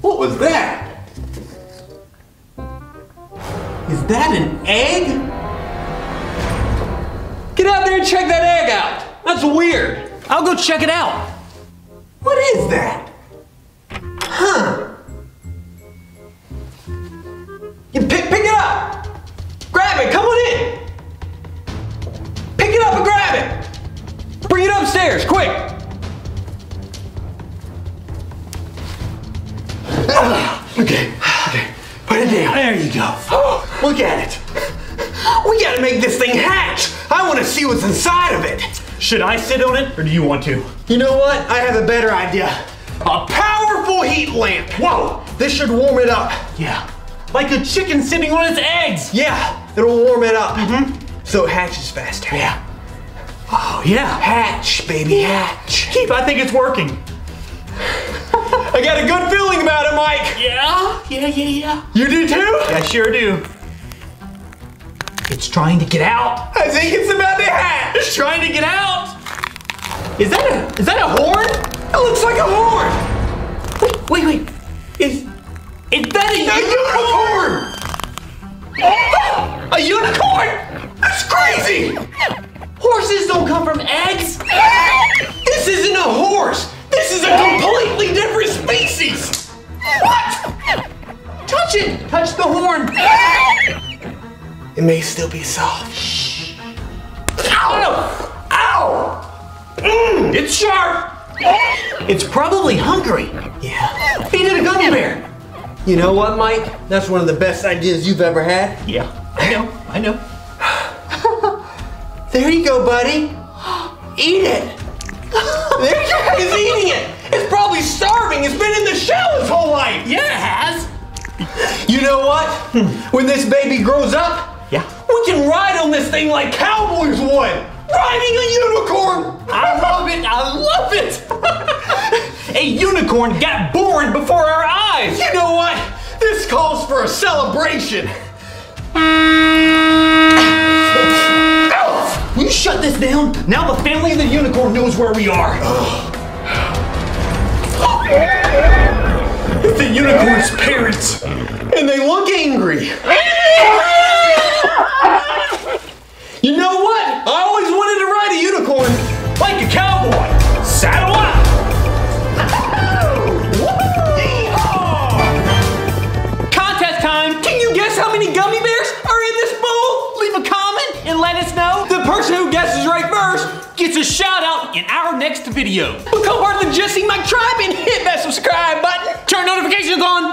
What was that? Is that an egg? Get out there and check that egg out. That's weird. I'll go check it out. What is that? Huh? You pick, pick it up. Grab it. Come on in. Pick it up and grab it. Bring it upstairs, quick. Okay, okay. Put it down. There you go. Oh, look at it. We gotta make this thing hatch. I wanna see what's inside of it. Should I sit on it or do you want to? You know what? I have a better idea. A powerful heat lamp. Whoa, this should warm it up. Yeah. Like a chicken sitting on its eggs. Yeah, it'll warm it up. Mm-hmm. So it hatches faster. Yeah. Oh, yeah. Hatch, baby, hatch. Keep, I think it's working. I got a good feeling about it, Mike. Yeah? Yeah, yeah, yeah. You do too? I sure do. It's trying to get out. I think it's about to hatch. It's trying to get out. Is that a is that a horn? It looks like a horn. Wait, wait, wait. Is is that a, A unicorn. Oh! a unicorn? That's crazy. Horses don't come from eggs. Touch the horn. It may still be soft. Shh. Ow! Ow! Mm, it's sharp. It's probably hungry. Yeah. Feed it a gummy bear. You know what, Mike? That's one of the best ideas you've ever had. Yeah, I know. I know. There you go, buddy. Eat it. There you go. It's eating it. It's probably starving. It's been in the shell its whole life. Yeah, it has. You know what? Hmm. When this baby grows up, Yeah. we can ride on this thing like cowboys would. Riding a unicorn. I love it. I love it. a unicorn got born before our eyes. You know what? This calls for a celebration. Will you shut this down? Now the family of the unicorn knows where we are. The unicorn's parents, and they look angry. You know what? I always wanted to ride a unicorn. Like a cowboy. Saddle up. Contest time. Can you guess how many gummy bears are in this bowl? Leave a comment and let us know a shout out in our next video. Become part of the Jesse Mike tribe and hit that subscribe button. Turn notifications on.